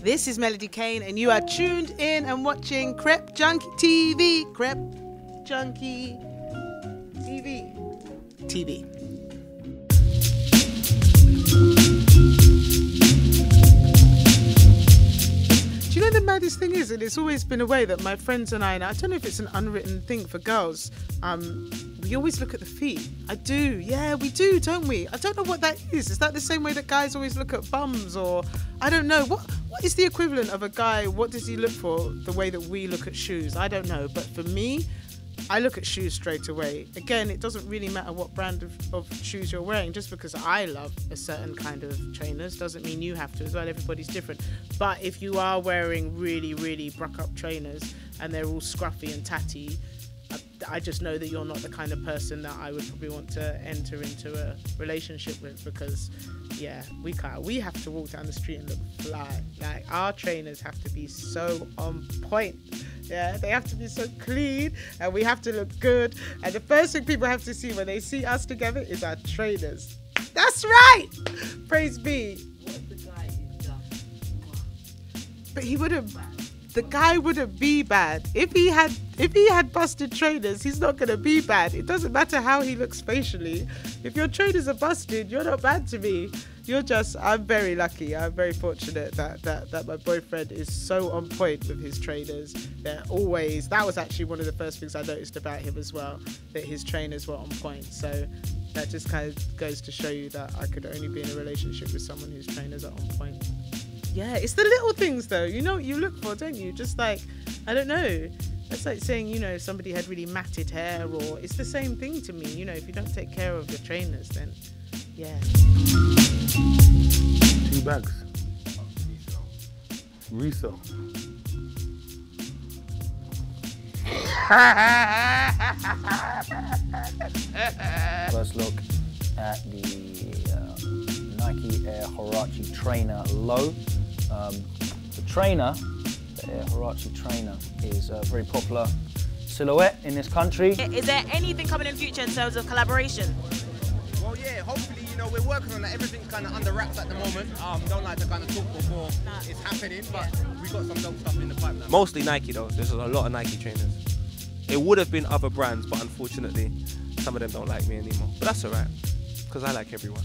This is Melody Kane, and you are tuned in and watching Crep Junkie TV. Crep Junkie TV. TV. Maddest thing is, and it's always been a way that my friends and I, and I don't know if it's an unwritten thing for girls, um, we always look at the feet. I do, yeah, we do, don't we? I don't know what that is. Is that the same way that guys always look at bums, or I don't know what what is the equivalent of a guy? What does he look for? The way that we look at shoes, I don't know. But for me, I look at shoes straight away. Again, it doesn't really matter what brand of, of shoes you're wearing. Just because I love a certain kind of trainers doesn't mean you have to as well. Everybody's different. But if you are wearing really, really bruck up trainers and they're all scruffy and tatty, I, just know that you're not the kind of person that I would probably want to enter into a relationship with because, yeah, we can't. We have to walk down the street and look fly. Like our trainers have to be so on point. Yeah, they have to be so clean and we have to look good. And the first thing people have to see when they see us together is our trainers. That's right. Praise be. But he wouldn't. The guy wouldn't be bad if he had if he had busted trainers. He's not gonna be bad. It doesn't matter how he looks facially. If your trainers are busted, you're not bad to me. You're just. I'm very lucky. I'm very fortunate that that that my boyfriend is so on point with his trainers. They're always. That was actually one of the first things I noticed about him as well. That his trainers were on point. So that just kind of goes to show you that I could only be in a relationship with someone whose trainers are on point. Yeah, it's the little things though. You know what you look for, don't you? Just like, I don't know. It's like saying, you know, somebody had really matted hair, or it's the same thing to me. You know, if you don't take care of your trainers, then yeah. Two bags. Resell. First look at the uh, Nike Air Huarache Trainer Low. Um, the trainer, the Air Huarache Trainer, is a very popular silhouette in this country. Is there anything coming in future in terms of collaboration? Well, yeah, hopefully, you know, we're working on that. Everything's kind of under wraps at the moment. Um, don't like to kind of talk before it's happening, but we've got some dope stuff in the pipeline. Mostly Nike though. There's a lot of Nike trainers. It would have been other brands, but unfortunately, some of them don't like me anymore. But that's alright, because I like everyone.